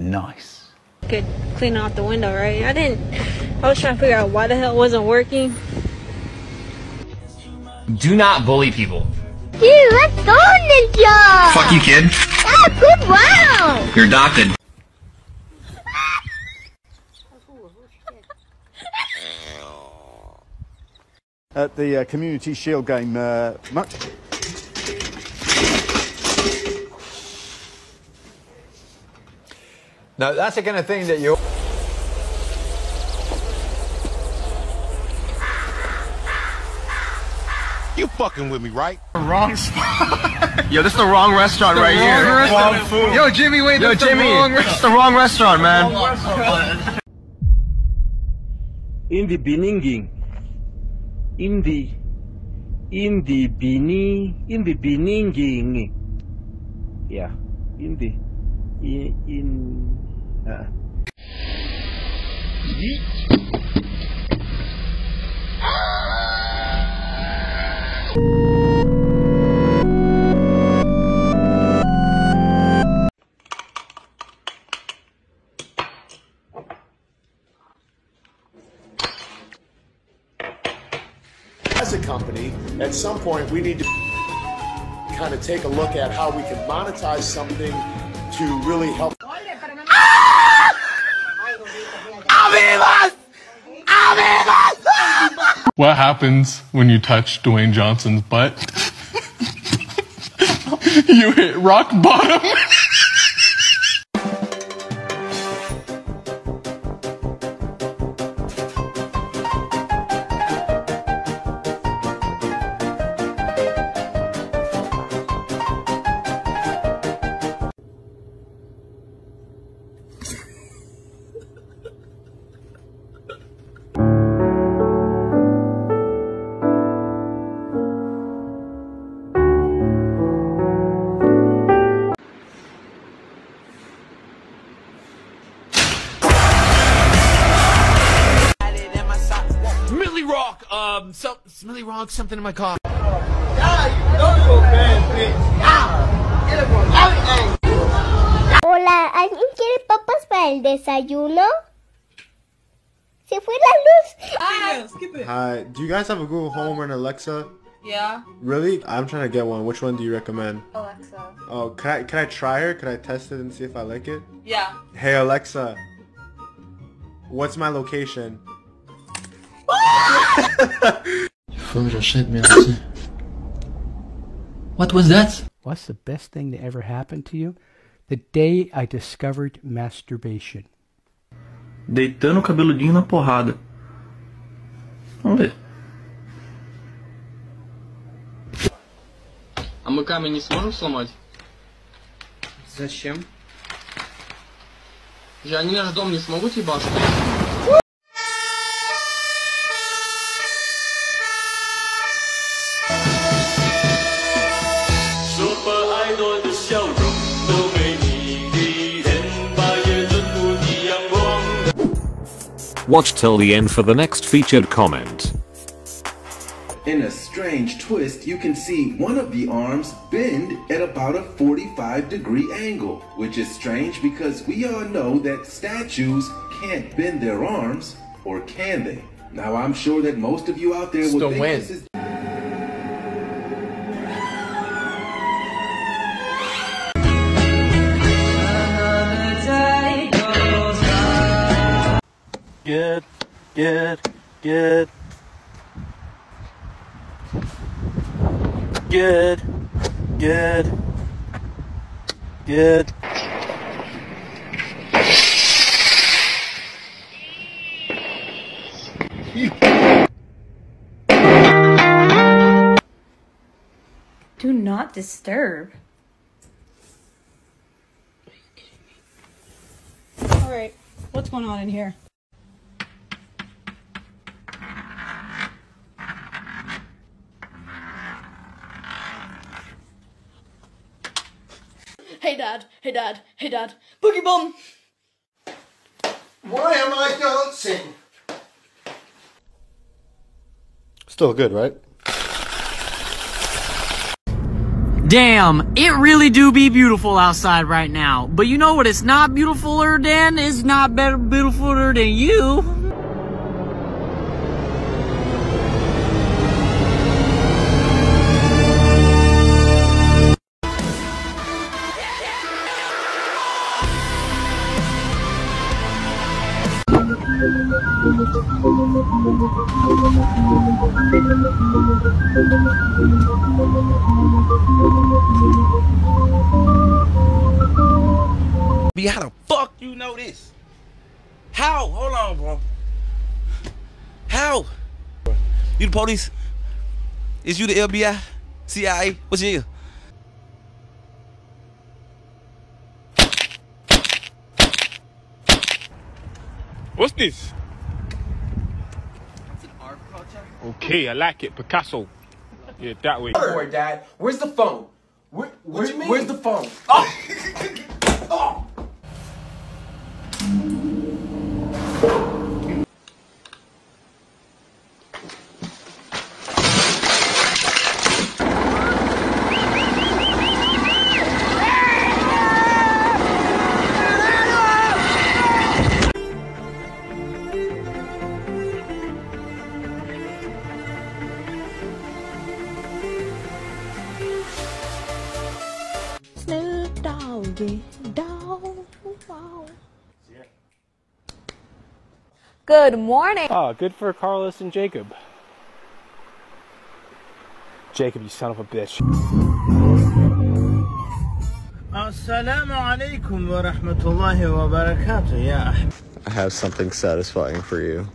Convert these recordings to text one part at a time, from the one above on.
Nice. Could clean out the window, right? I didn't. I was trying to figure out why the hell it wasn't working. Do not bully people. Dude, let's go, Ninja! Fuck you, kid. Yeah, good round! You're adopted. At the uh, Community Shield game, uh, much. No, that's the kind of thing that you. You fucking with me, right? Wrong spot. Yo, this is the wrong restaurant right wrong here. restaurant. Wrong food. Yo, Jimmy, wait, Yo, that's the Jimmy. wrong This is the wrong restaurant, man. In the Beninging. In the in the Bini in the Beninging. Yeah. In the in, in As a company, at some point, we need to kind of take a look at how we can monetize something to really help. What happens when you touch Dwayne Johnson's butt? you hit rock bottom. Um, so, Milly Rock. Something in my car. Hola, ¿alguien quiere papas para el desayuno? Se fue la luz. Hi, do you guys have a Google Home or an Alexa? Yeah. Really? I'm trying to get one. Which one do you recommend? Alexa. Oh, can I can I try her? Can I test it and see if I like it? Yeah. Hey Alexa, what's my location? Full of shit, man. What was that? What's the best thing that ever happened to you? The day I discovered masturbation. Deitando o cabeludinho na porrada. Vamos ver. А мы камень не сможем сломать? Зачем? Я они наш дом не смогут ебашить? Watch till the end for the next featured comment. In a strange twist, you can see one of the arms bend at about a 45 degree angle, which is strange because we all know that statues can't bend their arms, or can they? Now, I'm sure that most of you out there will think win. this is Good, good, good. Good, good, good. Do not disturb. Alright, what's going on in here? Dad, hey dad, hey dad. Boogie bomb! Why am I dancing? Still good, right? Damn, it really do be beautiful outside right now. But you know what it's not beautifuler than? It's not better beautifuler than you. B, how the fuck you know this? How? Hold on, bro. How? You the police? Is you the FBI? CIA? What's your What's this? Okay, I like it. Picasso. Yeah, that way. Boy, Dad, where's the phone? Where, What do you mean? Where's the phone? Oh! oh! Good morning. Oh, good for Carlos and Jacob. Jacob, you son of a bitch. Assalamu alaikum wa rahmatullahi wa barakatuh, yeah. I have something satisfying for you.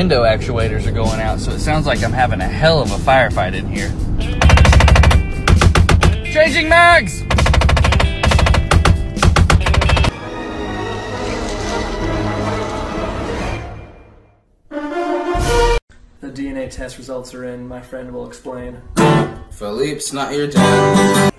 Window actuators are going out, so it sounds like I'm having a hell of a firefight in here. Changing mags! The DNA test results are in. My friend will explain. Philippe's not your dad.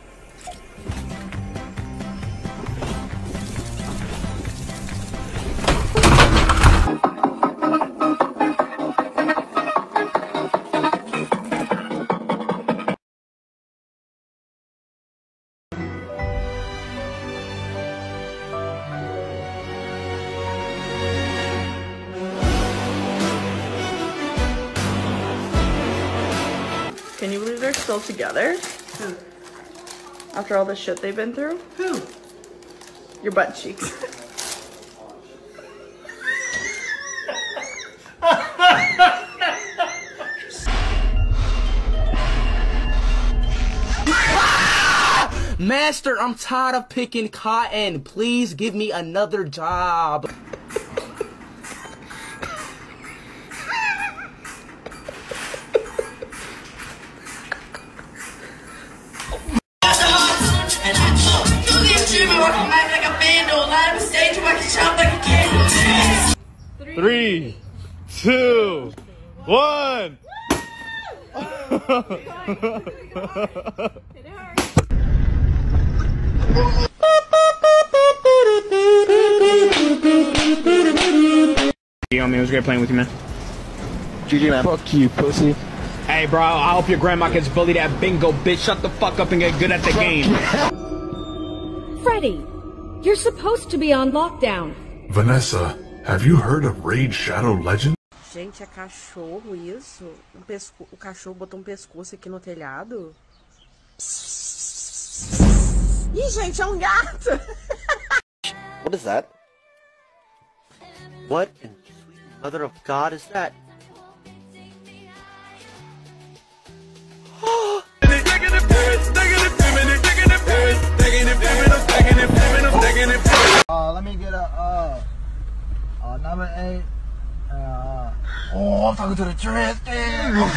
Still together? Who? After all the shit they've been through? Who? Your butt cheeks. Master, I'm tired of picking cotton. Please give me another job. Three, two, one. Yo, man, it was great playing with you, man. GG, man. Fuck you, pussy. Hey, bro, I hope your grandma gets bullied at bingo, bitch. Shut the fuck up and get good at the game. Freddy, you're supposed to be on lockdown. Vanessa, have you heard of Raid Shadow Legends? Gente, é cachorro isso? Um pesco... O cachorro botou um pescoço aqui no telhado? Ih, gente, é um gato! What is that? What in mother of God is that? Uh, let me get a, uh, uh, number eight. Uh, oh, I'm talking to the trans. Damn.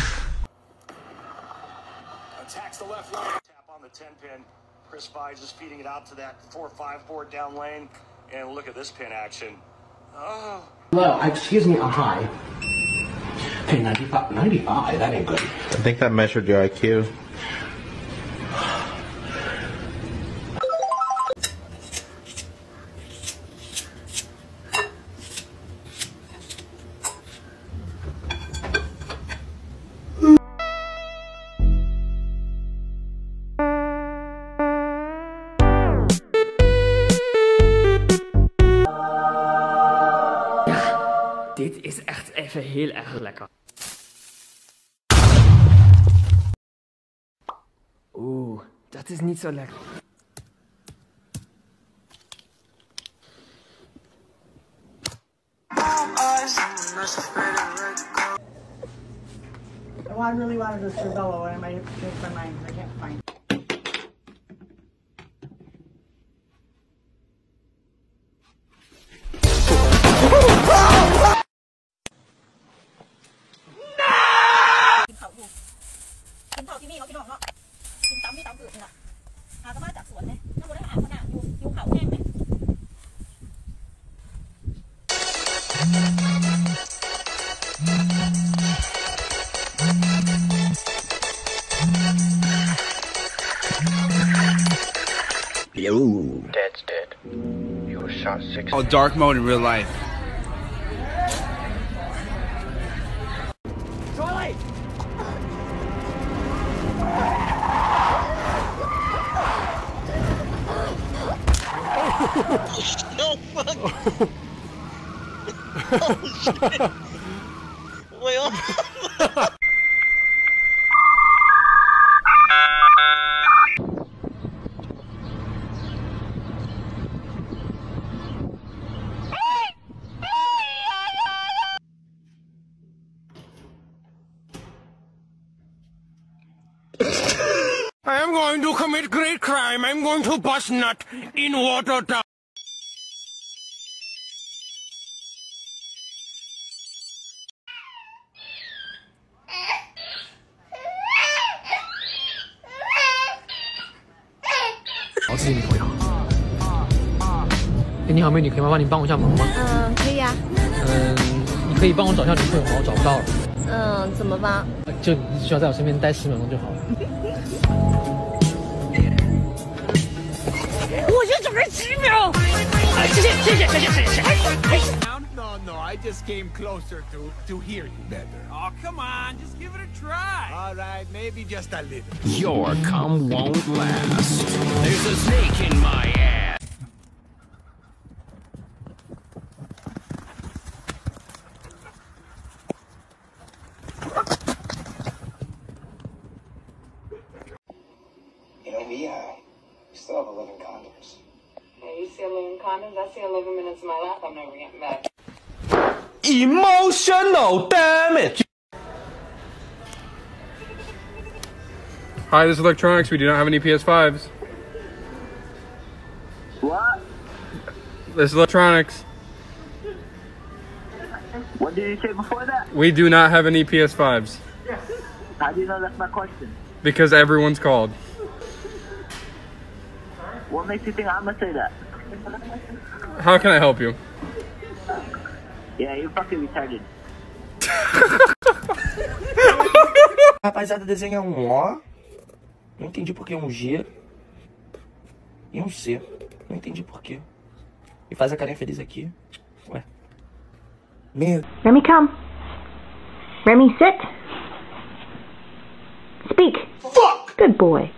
Attacks the left line. 10 pin. Chris Vise is feeding it out to that 4 5 board down lane. And look at this pin action. Oh. Hello, excuse me, uh, hi. Hey, 95, 95, that ain't good. I think that measured your IQ. Even heel erg lekker. Oeh, dat is niet zo lekker. Oh, I really wanted a Cervelo and I change my mind. I can't find it. He six. Oh, dark mode in real life. Oh shit. Wait, commit great crime. I'm going to bust nut in Watertown. “我是你朋友。哎，你好，美女，可以麻烦你帮我一下忙吗？嗯，可以啊。嗯，你可以帮我找一下女朋友吗？我找不到了。嗯，怎么帮？就你只需要在我身边待十秒钟就好了。original! No, no, I just came closer to, to hear you better. Oh, come on, just give it a try. All right, maybe just a little. Your cum won't last. There's a snake in my ass. You know, we, uh, we still have 11 condoms. Yeah, you see 11 condoms? I see 11 minutes of my life I'm never getting back. Emotional damage. Hi, this is Electronics. We do not have any PS5s. What? This is Electronics. What did you say before that? We do not have any PS5s How do you know that's my question? because everyone's called. What makes you think I'm gonna say that? How can I help you? Yeah, you're fucking retarded. Rapaziada, desenha um O. Não entendi por que um G. E um C. Não entendi por quê. E faz a carinha feliz aqui. Ué. Meu. Remy, come. Remy, sit. Speak. Fuck! Good boy.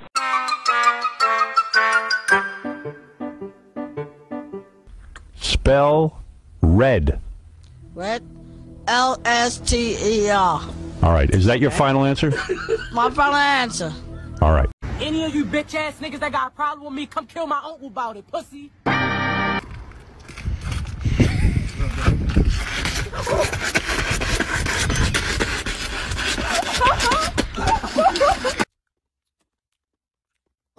Spell red. Red? L S T E R. All right. Is that your final answer? My final answer. All right. Any of you bitch ass niggas that got a problem with me, come kill my uncle about it, pussy.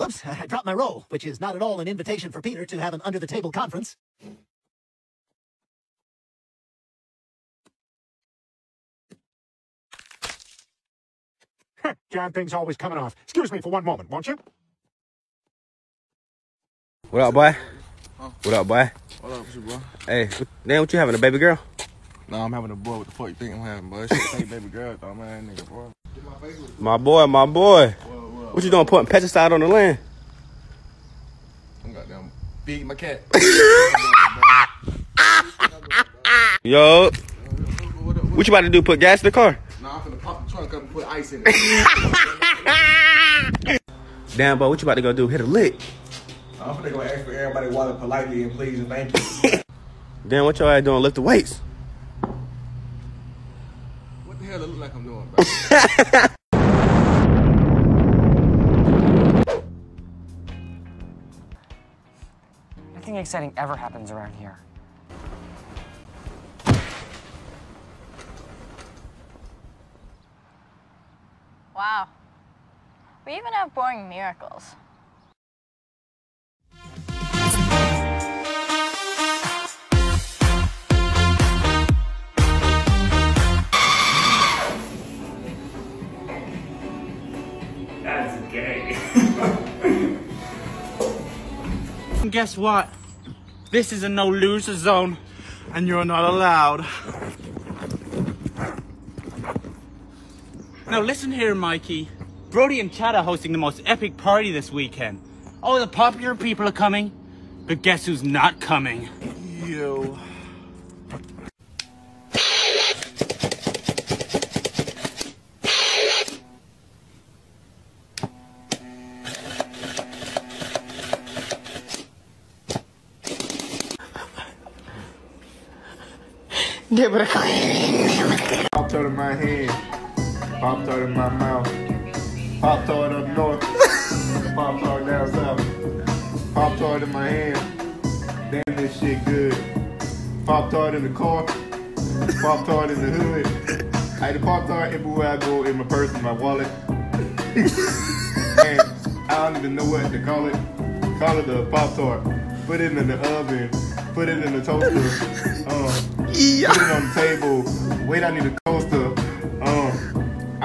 Oops, I dropped my roll, which is not at all an invitation for Peter to have an under the table conference. Damn thing's always coming off. Excuse me for one moment, won't you? What up, boy? What up, boy? What up with you, bro? Hey, what, damn, what you having, a baby girl? Nah, I'm having a boy. What the fuck you think I'm having, bro? Shit, ain't baby girl, though, man, nigga, bro. My boy, my boy. What you doing, putting pesticide on the land? I'm goddamn feed my cat. Yo. What you about to do, put gas in the car? Nah, I'm finna pop the trunk up and put ice in it. Damn, boy, what you about to go do? Hit a lick. I'm finna go ask for everybody water politely and please and thank you. Damn, what your ass doing? Lift the weights. What the hell it look like I'm doing, bro? Nothing exciting ever happens around here. Wow. We even have boring miracles. That's gay. guess what? This is a no loser zone, and you're not allowed. Now listen here, Mikey. Brody and Chad are hosting the most epic party this weekend. All the popular people are coming, but guess who's not coming? You. Pop tart in my hand. Pop tart in my mouth. Pop tart up north. Pop tart down south. Pop tart in my hand. Damn, this shit good. Pop tart in the car. Pop tart in the hood. I the Pop tart everywhere I go in my purse and my wallet. and I don't even know what to call it. Call it a Pop tart. Put it in the oven. Put it in the toaster. Um, Put it on the table. Wait, I need a coaster.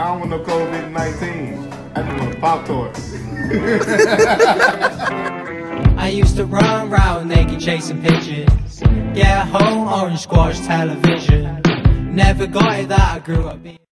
I don't want no COVID 19. I just want a Pop Tart. I used to run around naked chasing pigeons. Get home, orange squash television. Never got it that I grew up being.